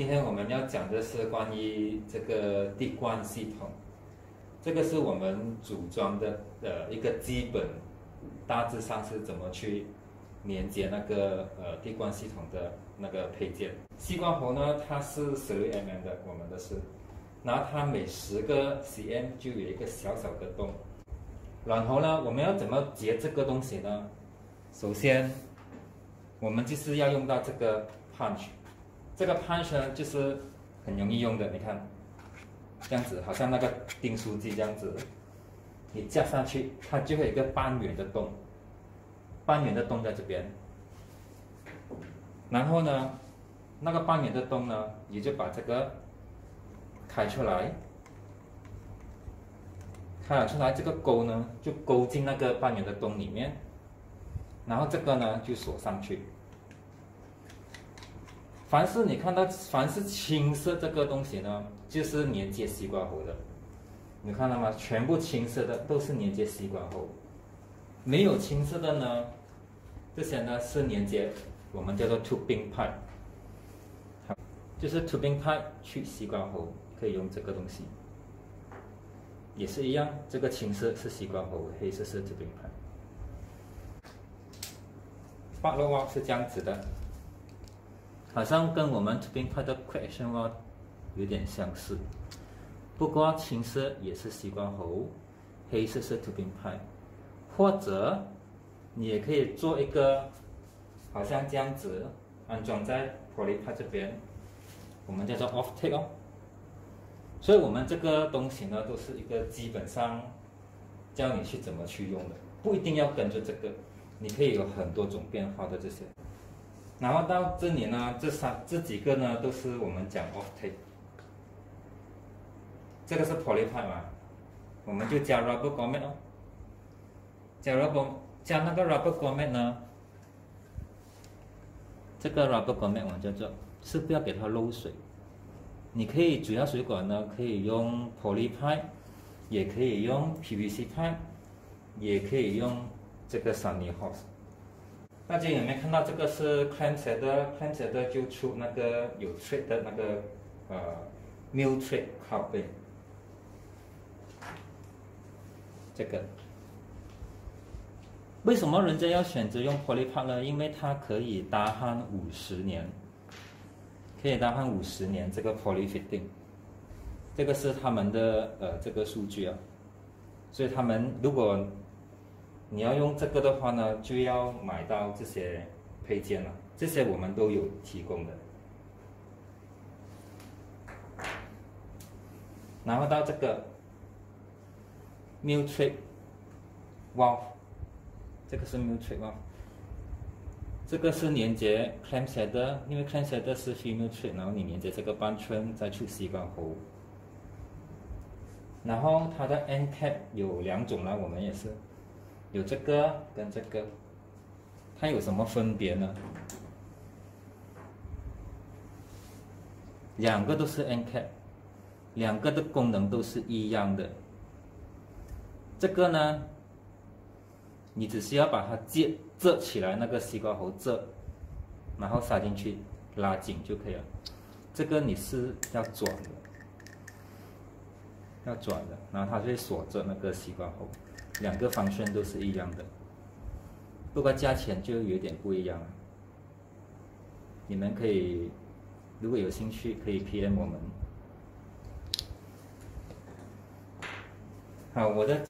今天我们要讲的是关于这个地冠系统，这个是我们组装的呃一个基本，大致上是怎么去连接那个呃地冠系统的那个配件。吸管喉呢，它是十六 mm 的，我们的是，然后它每十个 cm 就有一个小小的洞。然后呢，我们要怎么接这个东西呢？首先，我们就是要用到这个 punch。这个 punch 呢，就是很容易用的。你看，这样子，好像那个订书机这样子，你夹上去，它就会有一个半圆的洞，半圆的洞在这边。然后呢，那个半圆的洞呢，你就把这个开出来，开了出来，这个钩呢，就勾进那个半圆的洞里面，然后这个呢，就锁上去。凡是你看到凡是青色这个东西呢，就是连接吸管喉的。你看到吗？全部青色的都是连接吸管喉，没有青色的呢，这些呢是连接我们叫做 tubing pipe，就是 tubing pipe 去吸管喉可以用这个东西，也是一样，这个青色是吸管喉，黑色是 tubing pipe。八路啊是这样子的。好像跟我们这边拍的 question 哦有点相似，不过青色也是西瓜红，黑色是 tubing pipe，或者你也可以做一个好像这样子安装在 poly pipe 这边，我们叫做 off take 哦。所以我们这个东西呢，都是一个基本上教你去怎么去用的，不一定要跟着这个，你可以有很多种变化的这些。然后到这里呢，这三这几个呢都是我们讲 off take，这个是 poly pipe 嘛，我们就加 rubber grommet 哦，加 rubber 加那个 rubber grommet 呢，这个 rubber grommet 我们叫做是不要给它漏水，你可以主要水管呢可以用 poly pipe，也可以用 PVC pipe，也可以用这个 sunny hose。大家有没有看到这个是 clamp 的？clamp 的就出那个有 thread 的那个呃 mill thread 靠背，这个为什么人家要选择用 poly pipe 呢？因为它可以搭焊五十年，可以搭焊五十年。这个 poly fitting，这个是他们的呃这个数据啊，所以他们如果你要用这个的话呢，就要买到这些配件了，这些我们都有提供的。然后到这个 Mutrip Valve，这个是 Mutrip Valve，这个是连接 Clamp 的，因为 Clamp 的是 Female Trip，然后你连接这个半圈再去吸管喉。然后它的 End Cap 有两种呢，我们也是。有这个跟这个，它有什么分别呢？两个都是 N cap，两个的功能都是一样的。这个呢，你只需要把它接折起来，那个西瓜喉折，然后塞进去，拉紧就可以了。这个你是要转的，要转的，然后它就会锁着那个西瓜喉。两个方向都是一样的，不过价钱就有点不一样。你们可以，如果有兴趣，可以 PM 我们。好，我的。